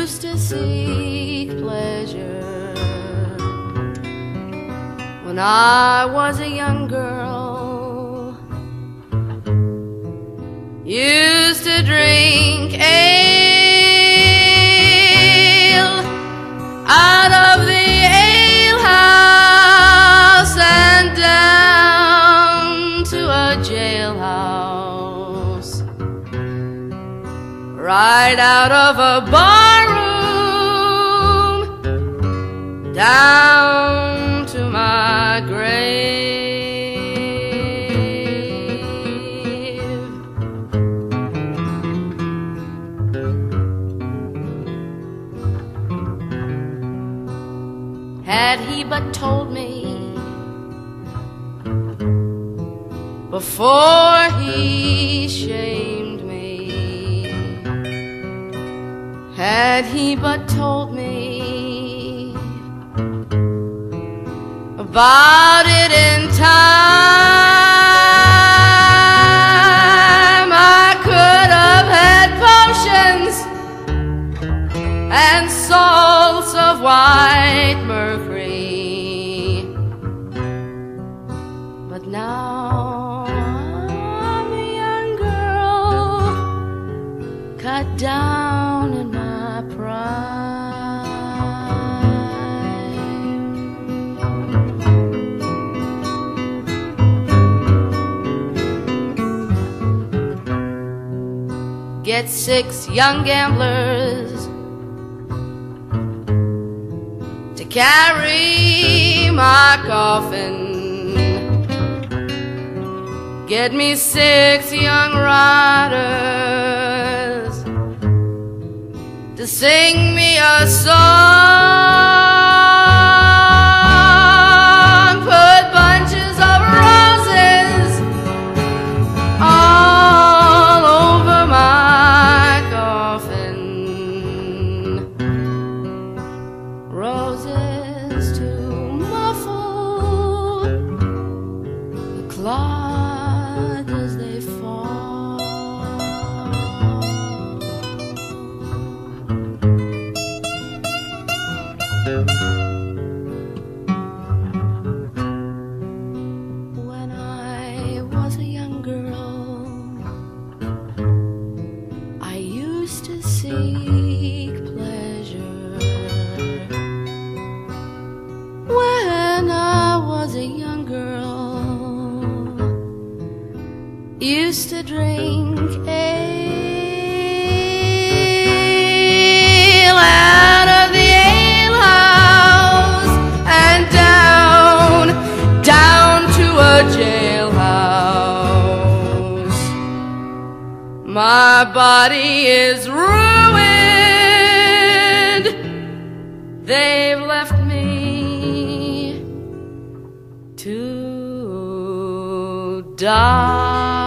used to seek pleasure when I was a young girl. Used to drink ale out of the alehouse and down to a jailhouse right out of a barroom down to my grave. Had he but told me before he shamed Had he but told me about it in time, I could have had potions and salts of white mercury. But now I'm a young girl, cut down Get six young gamblers to carry my coffin. Get me six young riders to sing me a song. When I was a young girl, I used to seek pleasure. When I was a young girl, used to drink My body is ruined. They've left me to die.